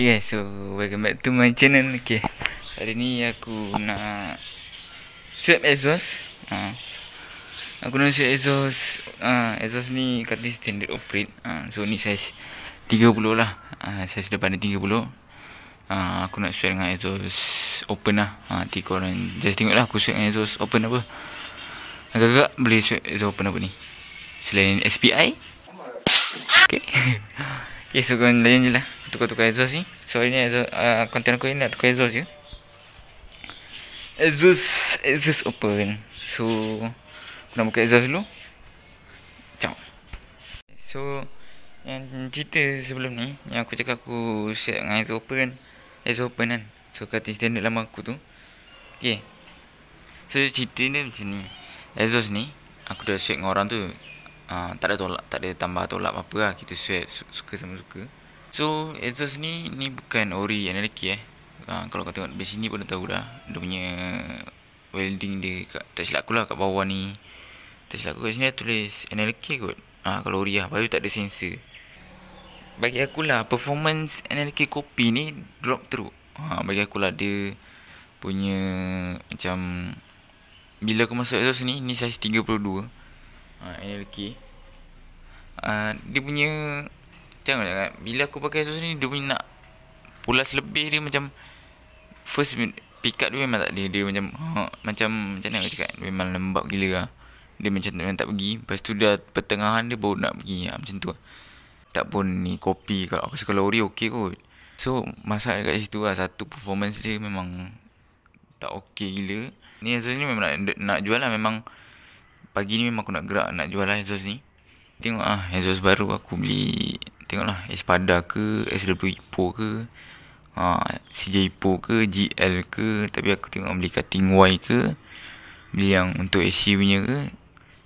Okay guys, so welcome back to my channel. Okay, hari ni aku nak Swap exhaust. Ha. Aku nak swap exhaust. Ha, Exhaust ni kata standard operate. Ha. So ni size 30 lah. Ha, Size depan dia 30 ha, Aku nak swap dengan exhaust open lah. Ha, Nanti korang just tengok lah aku swap dengan exhaust open apa. Agak-agak boleh swap exhaust open apa ni. Selain SPI Okay. Okay so korang layan je lah Tukar-tukar exhaust ni. So hari ni exhaust, uh, Content aku ni nak tukar exhaust je. Exhaust Exhaust open. So Aku nak buka exhaust dulu. Ciao So Yang cerita sebelum ni Yang aku cakap aku Share dengan exhaust open Exhaust open kan. So kata standard lama aku tu. Okay. So cerita dia macam ni. Exhaust ni Aku dah share dengan orang tu. Uh, Tak ada tolak Tak ada tambah tolak apa-apa lah. Kita su- Suka sama suka So exhaust ni Ni bukan ori anarchy eh. Uh, Kalau kau tengok Di sini pun dah tahu dah. Dia punya Welding dia kat, Tak silap aku lah kat bawah ni. Tak silap aku kat sini tulis anarchy kot. Uh, Kalau ori lah. Tu tak ada sensor. Bagi aku lah Performance anarchy kopi ni Drop teruk. Uh, Bagi aku lah dia Punya Macam Bila aku masuk exhaust ni Ni size 32 uh, anarchy uh, Dia punya Macam mana cakap Bila aku pakai exhaust ni Dia punya nak Pulas lebih dia macam First Pick up dia memang tak ada. Dia macam ha, Macam Macam mana aku cakap? Memang lembab gila lah. Dia macam memang tak pergi. Lepas tu dah Pertengahan dia baru nak pergi. Ha, Macam tu lah. Tak pun ni kopi Kalau aku suka lori okey kot. So Masalah kat situ lah. Satu performance dia memang Tak okey gila. Ni exhaust ni memang nak, nak jual lah. Memang Pagi ni memang aku nak gerak Nak jual lah exhaust ni. Tengok ah exhaust baru aku beli Tengok lah Espada ke SW Ipoh ke ha, CJ Ipoh ke GL ke Tapi aku tengok beli cutting Y ke Beli yang untuk AC punya ke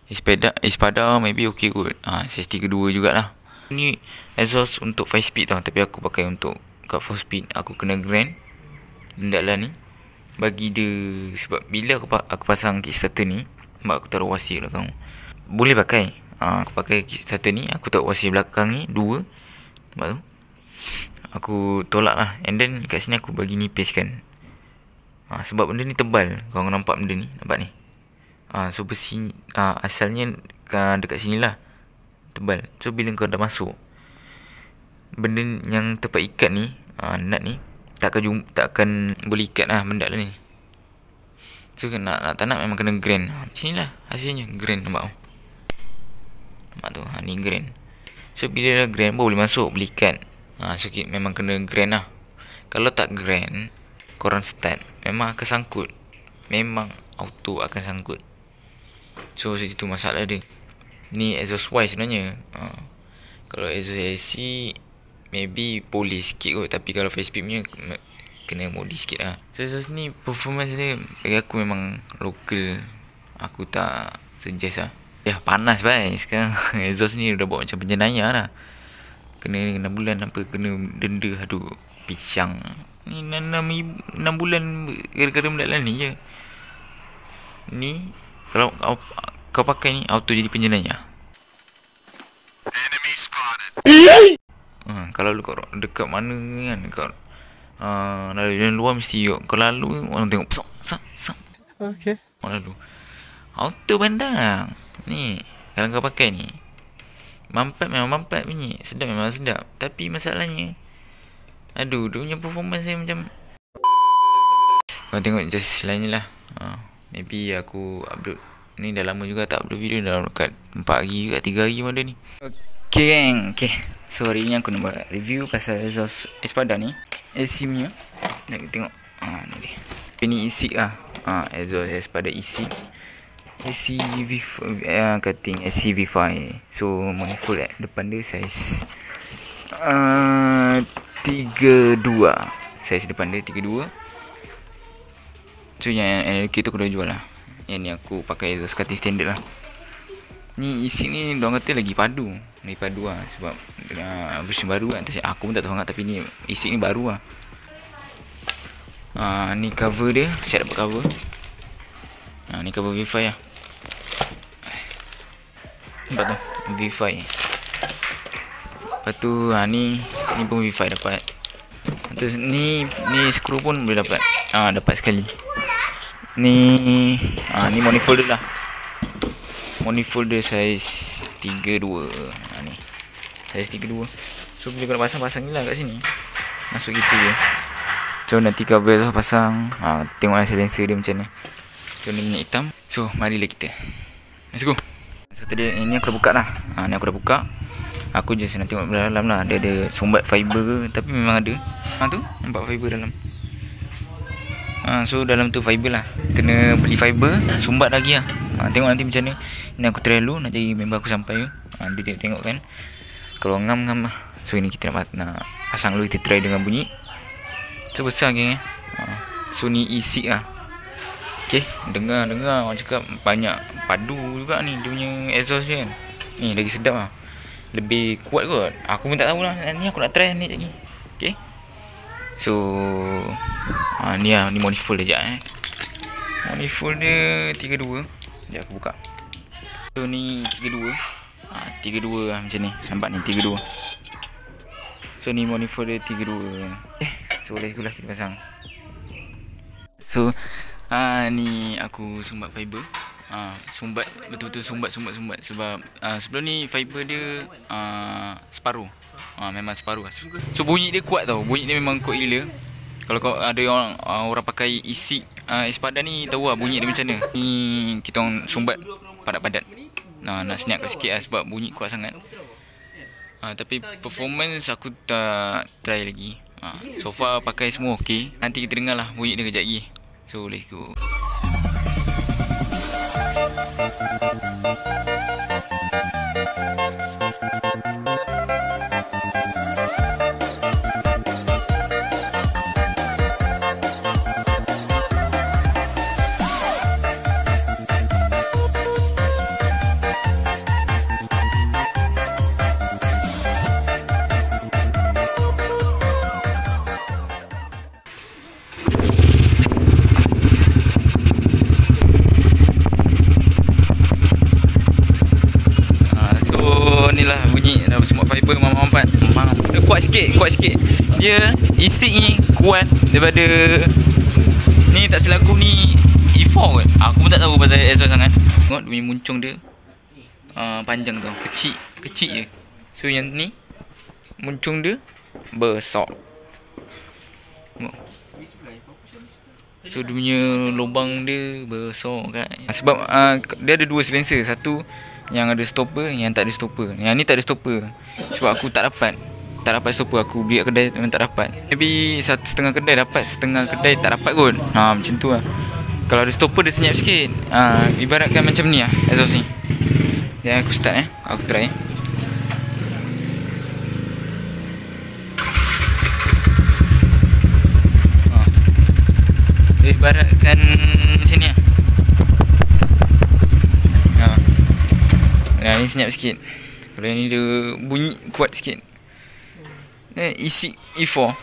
Espada Espada maybe okay kot. Ha, Size 32 jugalah. Ni exhaust untuk 5 speed tau Tapi aku pakai untuk Kat 4 speed. Aku kena grand Benda lah ni. Bagi dia Sebab bila aku, aku pasang kickstarter ni Sebab aku taruh wasir lah kamu Boleh pakai ha, Aku pakai kickstarter ni Aku taruh wasir belakang ni Dua. Nampak tu Aku tolak lah. And then kat sini aku bagi nipis kan. Ha, Sebab benda ni tebal. Kau nampak benda ni Nampak ni? Ha, So besi ha, Asalnya ka- Dekat sini lah. Tebal. So bila kau dah masuk Benda yang tempat ikat ni ha, Nut ni Takkan jum, takkan boleh ikat lah benda lah ni. So nak, nak tak nak memang kena grand. Ha, Macam ni lah hasilnya. Grand nampak Nampak tu. Ha, Ni grand. So bila dah grand baru boleh masuk Boleh ikat ha, So memang kena grand lah. Kalau tak grand Korang start. Memang akan sangkut. Memang auto akan sangkut. So situ masalah dia. Ni exhaust Y sebenarnya. Ha. Kalau exhaust AC Maybe boleh sikit kot. Tapi kalau face speed punya Kena modi sikit lah. So exhaust ni Performance dia Bagi aku memang Local. Aku tak Suggest lah Ya panas baik Sekarang. Exhaust ni Dah buat macam penjenayah lah. Kena 6 bulan Apa Kena denda Aduh Pisang. Ni 6, 6, 6 bulan Gara-gara benda lah ni je. Ni Kalau kau, kau pakai ni Auto jadi penjenayah. Hmm, kalau lu kat dekat mana ni kan dekat uh, lalu jalan luar mesti kau, kau lalu orang tengok sok sok sok. Okay. Orang lalu. Auto pandang. Ni, kalau kau pakai ni. Mampat memang mampat bunyi. Sedap memang sedap. Tapi masalahnya aduh, dia punya performance dia macam kau tengok just lainnya lah. Uh, maybe aku upload ni dah lama juga tak upload video dah dekat 4 hari juga 3 hari mana ni. Okay geng, okay. So hari ni aku nak buat review pasal exhaust Espada ni AC punya Nak tengok ha, ni dia Ini isi lah ha, Exhaust Espada isi AC V uh, cutting AC V5 So manifold eh, depan dia saiz uh, 32 Saiz depan dia 32 So yang NLK tu aku dah jual lah. Yang ni aku pakai exhaust cutting standard lah. Ni isi ni Diorang kata lagi padu. Lagi padu lah Sebab uh, Version baru kan. Aku pun tak tahu sangat Tapi ni Isi ni baru lah. Uh, Ni cover dia. Saya dapat cover. Uh, Ni cover V5 lah Nampak tu V5 Lepas tu ha, ni Ni pun V5 dapat. Lepas tu ni Ni skru pun boleh dapat. Ha, Dapat sekali. Ni ha, Ni manifold dia lah. Manifold dia saiz 32 ha, Ni. Saiz 32 So bila kau nak pasang-pasang ni lah kat sini Masuk gitu je. So nanti cover tu pasang. Ha, Tengoklah silencer dia macam ni So ni minyak hitam. So marilah kita. Let's go So tadi ini aku dah buka lah ha, Ni aku dah buka. Aku je nak tengok dalam lah. Dia ada sumbat fiber ke Tapi memang ada. Ha tu? Nampak fiber dalam. Ha, So dalam tu fiber lah. Kena beli fiber Sumbat lagi lah. Ha, Tengok nanti macam ni Ini aku try dulu Nak jadi member aku sampai. Ha, Dia tengok, tengok kan. Kalau ngam-ngam lah. So ini kita nak, nak pasang dulu Kita try dengan bunyi. So besar geng eh. Ha, So ni isi lah Okay Dengar dengar Orang cakap banyak Padu juga ni Dia punya exhaust dia kan. Ni lagi sedap lah lebih kuat kot. Aku pun tak tahu lah Ni aku nak try ni lagi. Okay So ha, Ni lah Ni manifold dia sekejap eh. Manifold dia 32 Sekejap aku buka. So ni 32 ha, 32 lah macam ni. Nampak ni 32 So ni manifold dia 32 Eh So let's go lah kita pasang. So ha, Ni aku sumbat fiber ha, sumbat betul-betul sumbat sumbat sumbat sebab uh, sebelum ni fiber dia uh, separuh. Ha, memang separuh. So bunyi dia kuat tau. Bunyi dia memang kuat gila. Kalau kau ada orang orang pakai isi uh, espadan ni tahu lah bunyi dia macam mana. Ni kita orang sumbat padat-padat. Nah, nak senyapkan sikit lah sebab bunyi kuat sangat. Uh, tapi performance aku tak try lagi. Uh, so far pakai semua okey. Nanti kita dengar lah bunyi dia kejap lagi. Go. Fiber mama empat dia kuat sikit kuat sikit. Dia isi ni kuat daripada ni tak selaku ni E4 kot aku pun tak tahu pasal exhaust sangat. Tengok dia muncung dia. Uh, panjang tu. Kecil kecil je. So yang ni muncung dia besar. Tengok. So dia punya lubang dia besar kan? Sebab uh, dia ada dua silencer. Satu yang ada stopper yang tak ada stopper. Yang ni tak ada stopper. Sebab aku tak dapat. Tak dapat stopper aku beli kat kedai memang tak dapat. Maybe satu setengah kedai dapat setengah kedai tak dapat kot. Ha macam tu lah. Kalau ada stopper dia senyap sikit. Ha, ibaratkan macam ni lah exhaust ni dan aku start eh. Aku try. Ha. ibaratkan macam ni lah Yang ni senyap sikit. Kalau yang ni dia bunyi kuat sikit. Eh, isi E4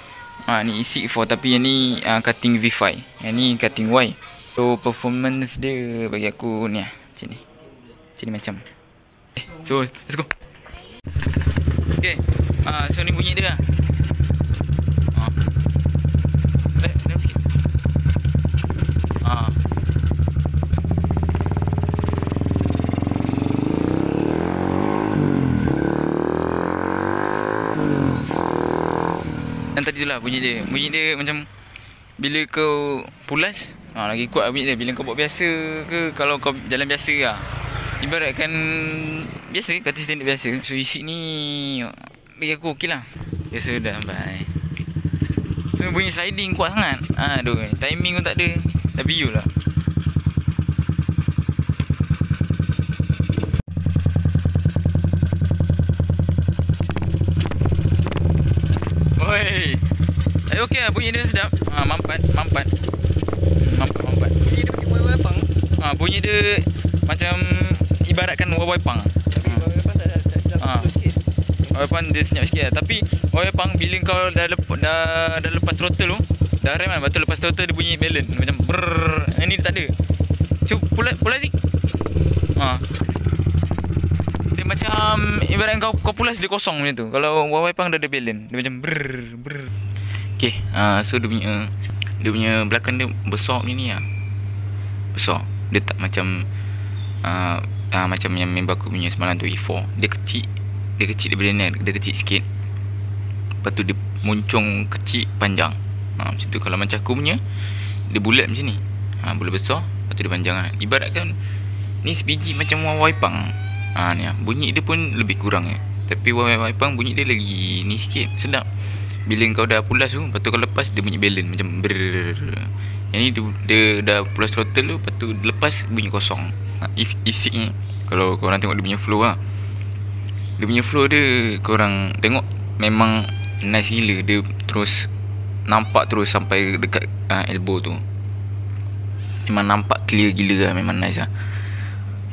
ha, Ni isi E4 Tapi yang ni uh, cutting V5 Yang ni cutting Y. So performance dia bagi aku ni lah Macam ni. Macam ni macam. Eh, So let's go. Okay uh, So ni bunyi dia lah yang tadi tu lah bunyi dia. Bunyi dia macam Bila kau pulas ha, Lagi kuat bunyi dia. Bila kau buat biasa ke Kalau kau jalan biasa lah. Ibaratkan Biasa Kata standard biasa. So isi ni Bagi aku okey lah. Biasa dah sampai. So bunyi sliding kuat sangat. Aduh Timing pun tak ada. Dah biu lah Eh okey lah bunyi dia sedap. Ha mampat, mampat. Mampat, mampat. Bunyi dia pakai apa? Ha bunyi dia macam ibarat ibaratkan wawai pang. Lepas dah dah dah Ah. betul sikit. Wawai pang dia senyap sikit lah. Tapi wawai pang bila kau dah, lep, dah, dah lepas throttle tu, dah rem kan. Lepas tu lepas throttle dia bunyi balance. Macam brrrr. Yang ni dia tak ada. Cuba pula, pula Zik. Ha. Dia macam ibarat kau kau pulas dia kosong macam tu. Kalau wawai pang dah ada balance. Dia macam brrrr brrrr. Okay, uh, so dia punya dia punya belakang dia besar macam ni lah. Besar. Dia tak macam uh, uh, macam yang member aku punya semalam tu E4. Dia kecil. Dia kecil daripada ni. Dia kecil sikit. Lepas tu dia muncung kecil panjang. Ha, macam tu kalau macam aku punya dia bulat macam ni. Ha, bulat besar. Lepas tu dia panjang lah. Ibaratkan ni sebiji macam wawai pang. Ha, ni lah. Bunyi dia pun lebih kurang ya. Tapi wawai pang bunyi dia lagi ni sikit. Sedap. Bila kau dah pulas tu, lepas tu kau lepas dia bunyi balance macam brrrr. Yang ni dia, dia dah pulas throttle tu, lepas tu lepas bunyi kosong. If isi ni kalau kau orang tengok dia punya flow lah. Dia punya flow dia korang tengok memang nice gila dia terus nampak terus sampai dekat uh, elbow tu. Memang nampak clear gila lah memang nice lah.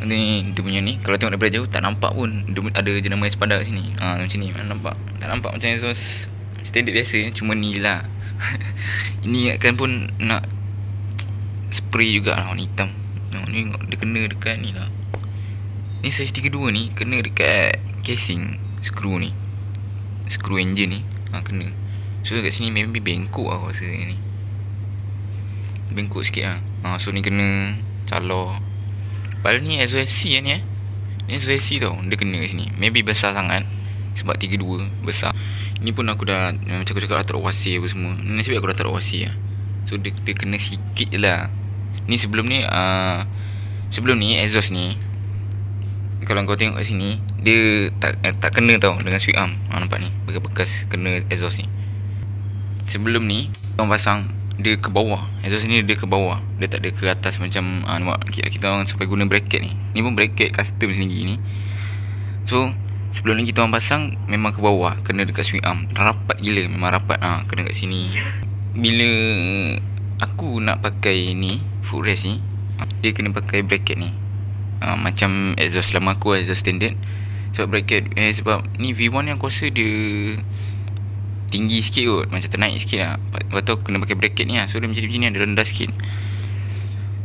Ni dia punya ni kalau tengok daripada jauh tak nampak pun dia ada jenama kat sini. Ha macam ni nampak. Tak nampak macam exhaust standard biasa cuma ni lah. Ini kan pun nak spray juga lah warna hitam. Tengok ni dia kena dekat ni lah. Ni saiz 32 ni kena dekat casing screw ni. Screw engine ni. Ha kena. So kat sini maybe bengkok lah rasa ni. Bengkok sikit lah. Ha so ni kena calor. Padahal ni SOSC lah ni eh. Ni SOSC tau. Dia kena kat sini. Maybe besar sangat. Sebab 32 besar. Ni pun aku dah macam aku cakap dah taruh wasi apa semua. Sebab aku dah taruh wasi lah. So dia, dia kena sikit je lah. Ni sebelum ni uh, sebelum ni exhaust ni kalau kau tengok kat sini dia tak eh, tak kena tau dengan sweep arm. Ha, nampak ni bekas-bekas kena exhaust ni. Sebelum ni orang pasang dia ke bawah. Exhaust ni dia ke bawah. Dia tak ada ke atas macam ha, nampak kita, kita orang sampai guna bracket ni. Ni pun bracket custom sendiri ni. So sebelum ni kita orang pasang memang ke bawah kena dekat sweep arm. Rapat gila memang rapat ha, kena kat sini. Bila aku nak pakai ni footrest ni dia kena pakai bracket ni. Uh, macam exhaust lama aku exhaust standard. Sebab bracket eh sebab ni V1 yang aku rasa dia tinggi sikit kot macam ternaik sikit lah. Lepas tu aku kena pakai bracket ni lah. So dia macam macam ni ada rendah sikit.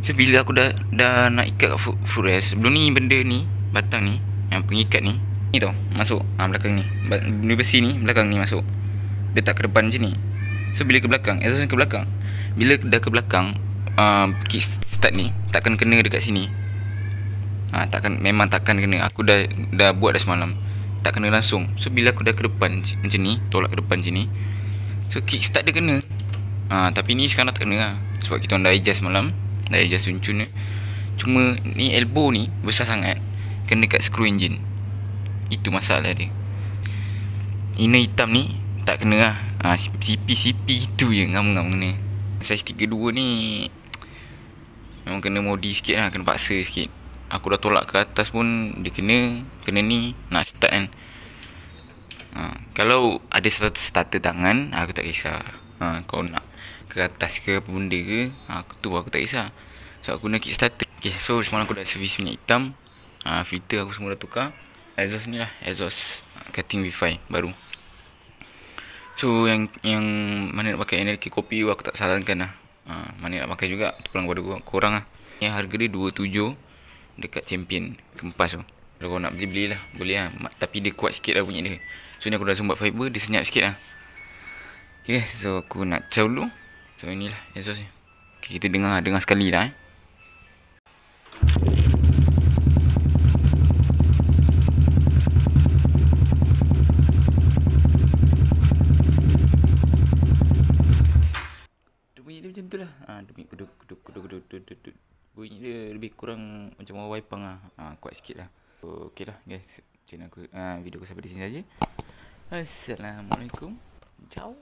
So bila aku dah dah nak ikat kat foot, footrest sebelum ni benda ni batang ni yang pengikat ni ni tau masuk. Ha, belakang ni. Benda besi ni belakang ni masuk. Dia tak ke depan macam ni. So bila ke belakang exhaust ke belakang. Bila dah ke belakang uh, kick start ni takkan kena dekat sini. Ha, takkan memang takkan kena. Aku dah dah buat dah semalam. Tak kena langsung. So bila aku dah ke depan macam ni tolak ke depan macam ni. So kick start dia kena. Ha, tapi ni sekarang tak kena lah. Sebab kita dah adjust semalam. Dah adjust suncun ni cuma ni elbow ni besar sangat. Kena dekat screw engine itu masalah dia. Inner hitam ni tak kena lah. Ha, CP-CP gitu je ngam-ngam kena Saiz 32 ni Memang kena modi sikit lah Kena paksa sikit. Aku dah tolak ke atas pun Dia kena Kena ni Nak start kan. Ha, Kalau ada starter, tangan Aku tak kisah. Ha, Kau nak Ke atas ke apa benda ke ha, Aku tu aku tak kisah. So aku nak kick starter. Okay, So semalam aku dah servis minyak hitam. Ha, Filter aku semua dah tukar Exhaust ni lah Exhaust Cutting V5 Baru So yang yang mana nak pakai energi kopi aku tak sarankan lah. Ha, mana nak pakai juga terpulang kepada korang lah. Yang harga dia 27 dekat champion kempas tu. Kalau kau nak beli belilah boleh lah. Tapi dia kuat sikit lah bunyi dia. So ni aku dah sumbat fiber dia senyap sikit lah. Okay so aku nak caw dulu. So inilah exhaust ni. Okay, kita dengar dengar sekali lah eh. demi keduk keduk keduk keduk keduk keduk keduk bunyi dia lebih kurang macam orang wiping lah. Ha, kuat sikit lah. So, okay lah guys. Channel aku ha, video aku sampai di sini saja. Assalamualaikum. Ciao.